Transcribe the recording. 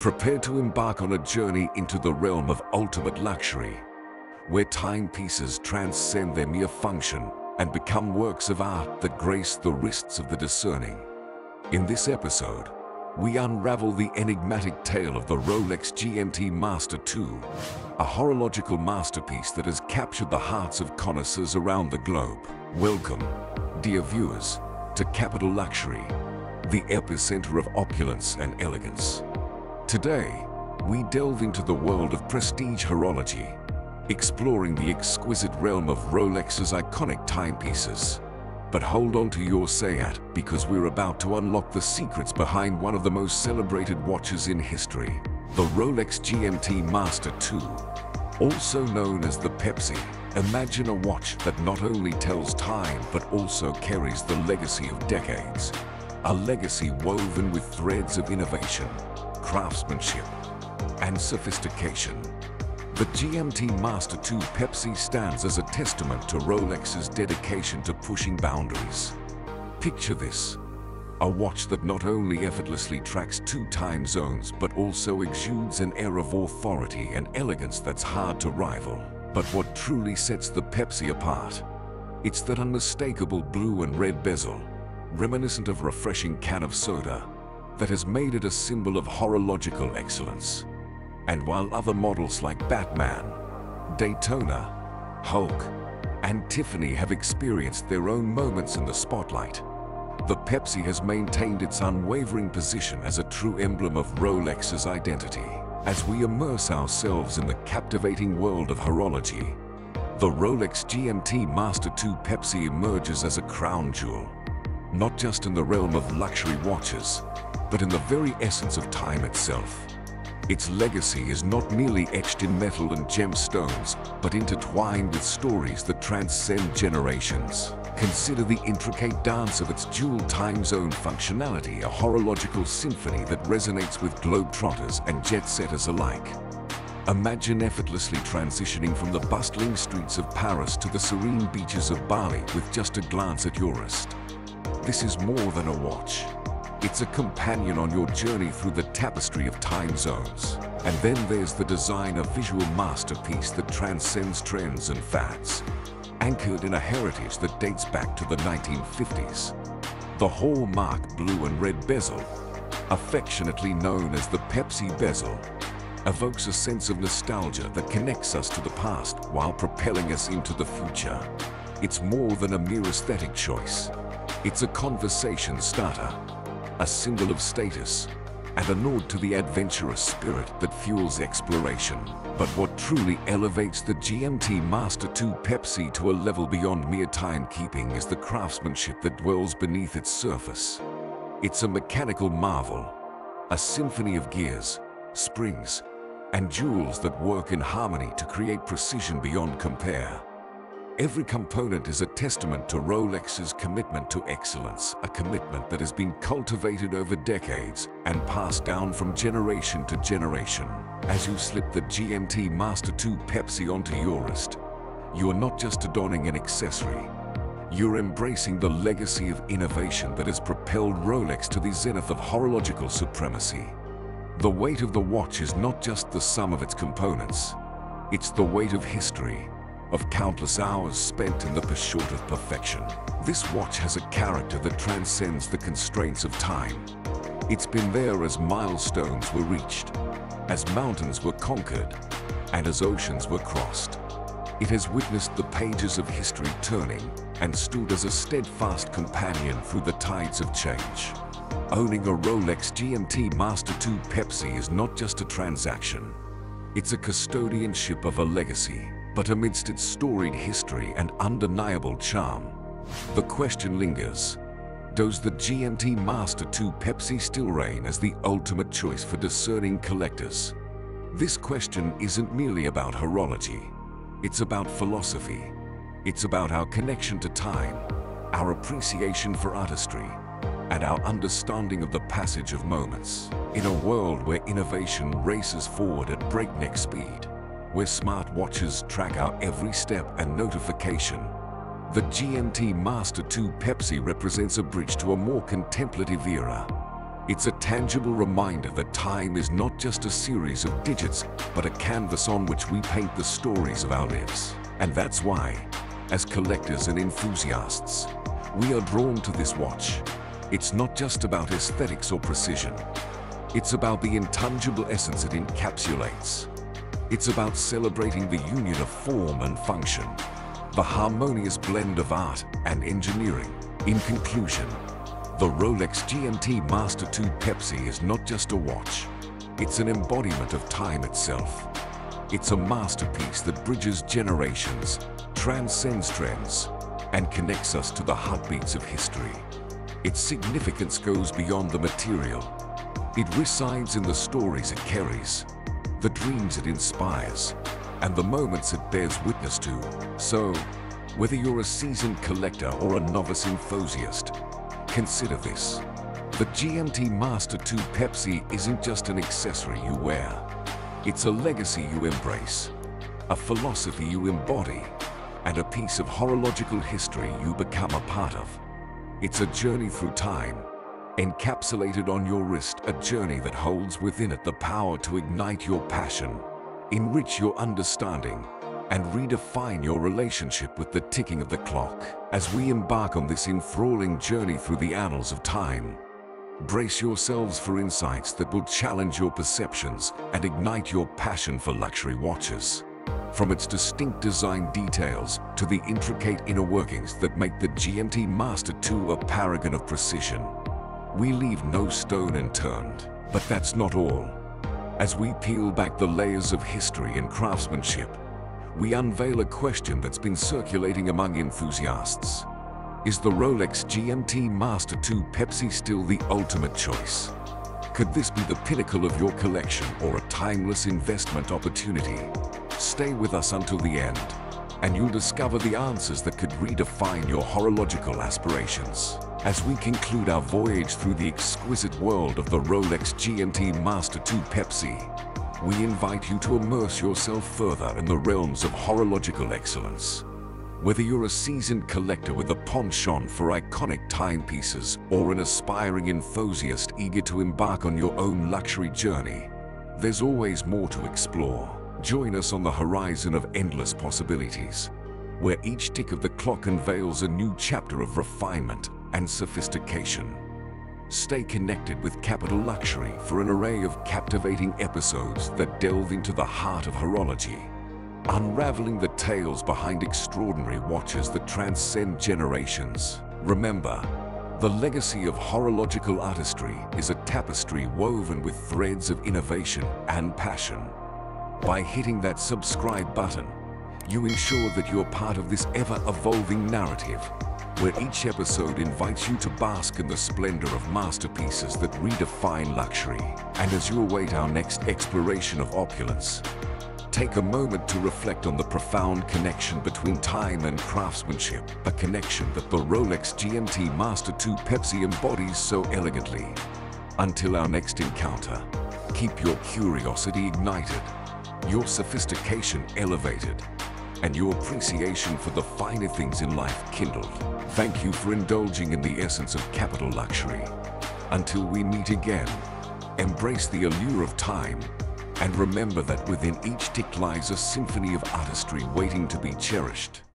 Prepare to embark on a journey into the realm of ultimate luxury, where timepieces transcend their mere function and become works of art that grace the wrists of the discerning. In this episode, we unravel the enigmatic tale of the Rolex GMT Master II, a horological masterpiece that has captured the hearts of connoisseurs around the globe. Welcome, dear viewers, to Capital Luxury, the epicenter of opulence and elegance. Today, we delve into the world of prestige horology, exploring the exquisite realm of Rolex's iconic timepieces. But hold on to your Sayat because we're about to unlock the secrets behind one of the most celebrated watches in history, the Rolex GMT Master II. Also known as the Pepsi, imagine a watch that not only tells time but also carries the legacy of decades. A legacy woven with threads of innovation, craftsmanship, and sophistication. The GMT Master 2 Pepsi stands as a testament to Rolex's dedication to pushing boundaries. Picture this, a watch that not only effortlessly tracks two time zones but also exudes an air of authority and elegance that's hard to rival. But what truly sets the Pepsi apart? It's that unmistakable blue and red bezel, reminiscent of refreshing can of soda, that has made it a symbol of horological excellence. And while other models like Batman, Daytona, Hulk, and Tiffany have experienced their own moments in the spotlight, the Pepsi has maintained its unwavering position as a true emblem of Rolex's identity. As we immerse ourselves in the captivating world of horology, the Rolex GMT Master 2 Pepsi emerges as a crown jewel, not just in the realm of luxury watches, but in the very essence of time itself. Its legacy is not merely etched in metal and gemstones, but intertwined with stories that transcend generations. Consider the intricate dance of its dual time zone functionality, a horological symphony that resonates with globetrotters and jet-setters alike. Imagine effortlessly transitioning from the bustling streets of Paris to the serene beaches of Bali with just a glance at your wrist. This is more than a watch. It's a companion on your journey through the tapestry of time zones. And then there's the design of visual masterpiece that transcends trends and fads, anchored in a heritage that dates back to the 1950s. The hallmark blue and red bezel, affectionately known as the Pepsi bezel, evokes a sense of nostalgia that connects us to the past while propelling us into the future. It's more than a mere aesthetic choice. It's a conversation starter a symbol of status, and a nod to the adventurous spirit that fuels exploration. But what truly elevates the GMT Master 2 Pepsi to a level beyond mere timekeeping is the craftsmanship that dwells beneath its surface. It's a mechanical marvel, a symphony of gears, springs, and jewels that work in harmony to create precision beyond compare. Every component is a testament to Rolex's commitment to excellence, a commitment that has been cultivated over decades and passed down from generation to generation. As you slip the GMT Master 2 Pepsi onto your wrist, you are not just adorning an accessory, you're embracing the legacy of innovation that has propelled Rolex to the zenith of horological supremacy. The weight of the watch is not just the sum of its components, it's the weight of history, of countless hours spent in the pursuit of perfection. This watch has a character that transcends the constraints of time. It's been there as milestones were reached, as mountains were conquered, and as oceans were crossed. It has witnessed the pages of history turning and stood as a steadfast companion through the tides of change. Owning a Rolex GMT Master 2 Pepsi is not just a transaction. It's a custodianship of a legacy but amidst its storied history and undeniable charm, the question lingers. Does the GMT Master 2 Pepsi still reign as the ultimate choice for discerning collectors? This question isn't merely about horology. It's about philosophy. It's about our connection to time, our appreciation for artistry, and our understanding of the passage of moments. In a world where innovation races forward at breakneck speed, where smart watches track our every step and notification. The GMT Master 2 Pepsi represents a bridge to a more contemplative era, It's a tangible reminder that time is not just a series of digits, but a canvas on which we paint the stories of our lives. And that's why, as collectors and enthusiasts, we are drawn to this watch. It's not just about aesthetics or precision. It's about the intangible essence it encapsulates. It's about celebrating the union of form and function, the harmonious blend of art and engineering. In conclusion, the Rolex GMT Master 2 Pepsi is not just a watch. It's an embodiment of time itself. It's a masterpiece that bridges generations, transcends trends, and connects us to the heartbeats of history. Its significance goes beyond the material. It resides in the stories it carries, the dreams it inspires, and the moments it bears witness to. So, whether you're a seasoned collector or a novice enthusiast, consider this. The GMT Master 2 Pepsi isn't just an accessory you wear. It's a legacy you embrace, a philosophy you embody, and a piece of horological history you become a part of. It's a journey through time, encapsulated on your wrist, a journey that holds within it the power to ignite your passion, enrich your understanding, and redefine your relationship with the ticking of the clock. As we embark on this enthralling journey through the annals of time, brace yourselves for insights that will challenge your perceptions and ignite your passion for luxury watches. From its distinct design details to the intricate inner workings that make the GMT Master 2 a paragon of precision, we leave no stone unturned. But that's not all. As we peel back the layers of history and craftsmanship, we unveil a question that's been circulating among enthusiasts. Is the Rolex GMT Master 2 Pepsi still the ultimate choice? Could this be the pinnacle of your collection or a timeless investment opportunity? Stay with us until the end, and you'll discover the answers that could redefine your horological aspirations. As we conclude our voyage through the exquisite world of the Rolex GMT Master 2 Pepsi, we invite you to immerse yourself further in the realms of horological excellence. Whether you're a seasoned collector with a penchant for iconic timepieces or an aspiring enthusiast eager to embark on your own luxury journey, there's always more to explore. Join us on the horizon of endless possibilities, where each tick of the clock unveils a new chapter of refinement and sophistication. Stay connected with Capital Luxury for an array of captivating episodes that delve into the heart of horology, unraveling the tales behind extraordinary watches that transcend generations. Remember, the legacy of horological artistry is a tapestry woven with threads of innovation and passion. By hitting that subscribe button, you ensure that you're part of this ever-evolving narrative where each episode invites you to bask in the splendor of masterpieces that redefine luxury. And as you await our next exploration of opulence, take a moment to reflect on the profound connection between time and craftsmanship, a connection that the Rolex GMT Master 2 Pepsi embodies so elegantly. Until our next encounter, keep your curiosity ignited, your sophistication elevated, and your appreciation for the finer things in life kindled. Thank you for indulging in the essence of capital luxury. Until we meet again, embrace the allure of time and remember that within each tick lies a symphony of artistry waiting to be cherished.